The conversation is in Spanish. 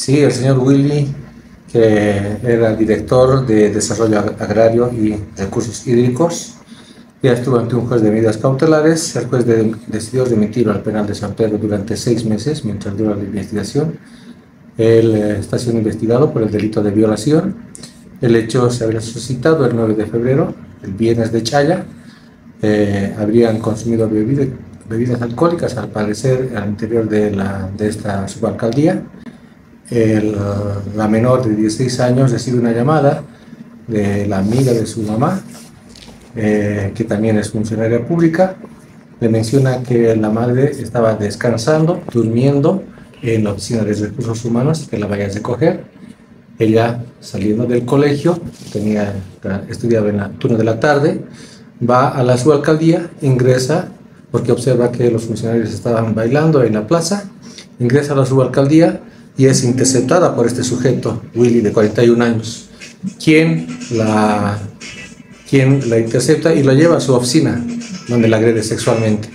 Sí, el señor Willy, que era director de Desarrollo Agrario y Recursos Hídricos, ya estuvo ante un juez de medidas cautelares. El juez decidió remitirlo al penal de San Pedro durante seis meses mientras dura la investigación. Él eh, está siendo investigado por el delito de violación. El hecho se habría suscitado el 9 de febrero, el viernes de Chaya. Eh, habrían consumido bebidas alcohólicas, al parecer, al interior de, la, de esta subalcaldía. El, la menor de 16 años recibe una llamada de la amiga de su mamá, eh, que también es funcionaria pública, le menciona que la madre estaba descansando, durmiendo en la oficina de recursos humanos, que la vaya a recoger. Ella, saliendo del colegio, tenía, estudiaba en el turno de la tarde, va a la subalcaldía, ingresa, porque observa que los funcionarios estaban bailando en la plaza, ingresa a la subalcaldía y es interceptada por este sujeto, Willy, de 41 años, quien la quien la intercepta y la lleva a su oficina, donde la agrede sexualmente.